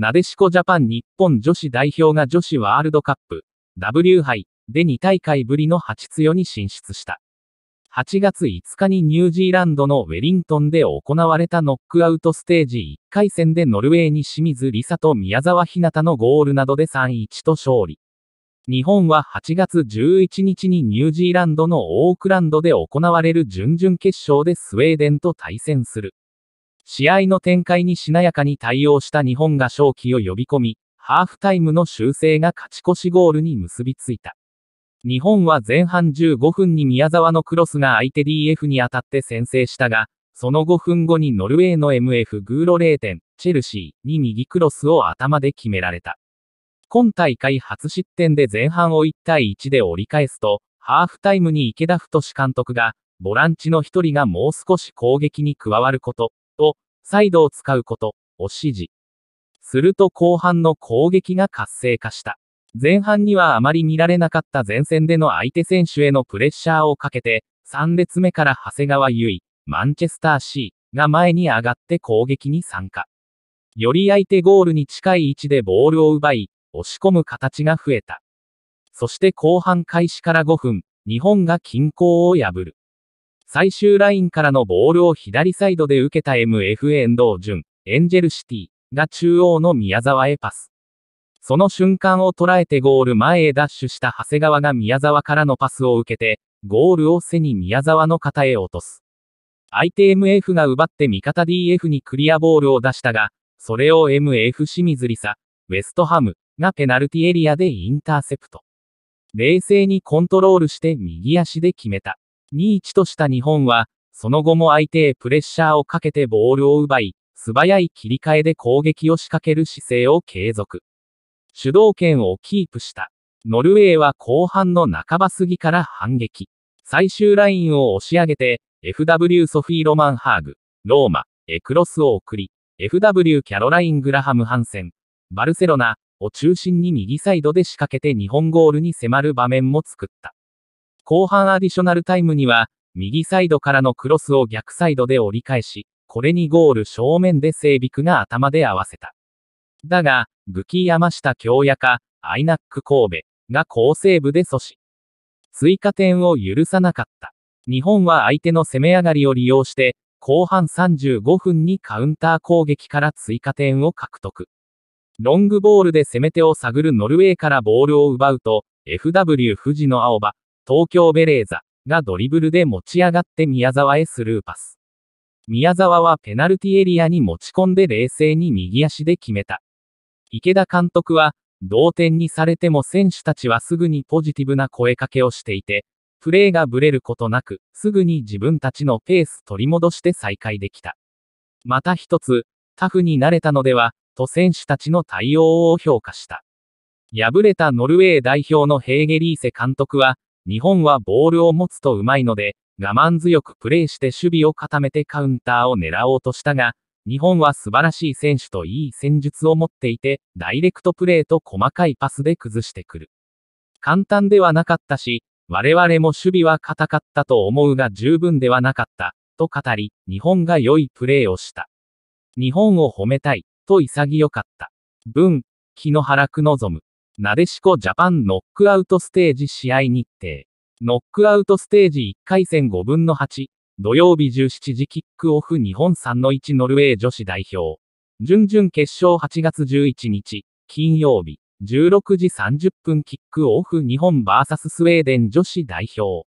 なでしこジャパン日本女子代表が女子ワールドカップ W 杯で2大会ぶりの初強に進出した。8月5日にニュージーランドのウェリントンで行われたノックアウトステージ1回戦でノルウェーに清水梨沙と宮沢ひなたのゴールなどで3-1と勝利。日本は8月11日にニュージーランドのオークランドで行われる準々決勝でスウェーデンと対戦する。試合の展開にしなやかに対応した日本が勝機を呼び込み、ハーフタイムの修正が勝ち越しゴールに結びついた。日本は前半15分に宮沢のクロスが相手 DF に当たって先制したが、その5分後にノルウェーの MF グーロ0点、チェルシーに右クロスを頭で決められた。今大会初失点で前半を1対1で折り返すと、ハーフタイムに池田太監督が、ボランチの一人がもう少し攻撃に加わること、と、サイドを使うこと、を指示。すると後半の攻撃が活性化した。前半にはあまり見られなかった前線での相手選手へのプレッシャーをかけて、3列目から長谷川優衣、マンチェスター C が前に上がって攻撃に参加。より相手ゴールに近い位置でボールを奪い、押し込む形が増えた。そして後半開始から5分、日本が均衡を破る。最終ラインからのボールを左サイドで受けた MF 遠藤純、エンジェルシティが中央の宮沢へパス。その瞬間を捉えてゴール前へダッシュした長谷川が宮沢からのパスを受けて、ゴールを背に宮沢の肩へ落とす。相手 MF が奪って味方 DF にクリアボールを出したが、それを MF 清水梨沙、ウェストハム、がペナルティエリアでインターセプト。冷静にコントロールして右足で決めた。2-1とした日本は、その後も相手へプレッシャーをかけてボールを奪い、素早い切り替えで攻撃を仕掛ける姿勢を継続。主導権をキープした。ノルウェーは後半の半ば過ぎから反撃。最終ラインを押し上げて、FW ソフィー・ロマンハーグ、ローマ、エクロスを送り、FW キャロライン・グラハム・ハンセン、バルセロナ、を中心に右サイドで仕掛けて日本ゴールに迫る場面も作った。後半アディショナルタイムには、右サイドからのクロスを逆サイドで折り返し、これにゴール正面でセービクが頭で合わせた。だが、グキ山下京也か、アイナック神戸が好セーブで阻止。追加点を許さなかった。日本は相手の攻め上がりを利用して、後半35分にカウンター攻撃から追加点を獲得。ロングボールで攻め手を探るノルウェーからボールを奪うと、FW 富士の青葉、東京ベレーザがドリブルで持ち上がって宮沢へスルーパス。宮沢はペナルティエリアに持ち込んで冷静に右足で決めた。池田監督は、同点にされても選手たちはすぐにポジティブな声かけをしていて、プレーがブレることなく、すぐに自分たちのペース取り戻して再開できた。また一つ、タフになれたのでは、と選手たちの対応を評価した。敗れたノルウェー代表のヘーゲリーセ監督は、日本はボールを持つとうまいので、我慢強くプレーして守備を固めてカウンターを狙おうとしたが、日本は素晴らしい選手といい戦術を持っていて、ダイレクトプレーと細かいパスで崩してくる。簡単ではなかったし、我々も守備は硬かったと思うが十分ではなかった、と語り、日本が良いプレーをした。日本を褒めたい。と潔かった。文、木野原く望む。なでしこジャパンノックアウトステージ試合日程。ノックアウトステージ1回戦5分の8。土曜日17時キックオフ日本3の1ノルウェー女子代表。準々決勝8月11日、金曜日、16時30分キックオフ日本 VS スウェーデン女子代表。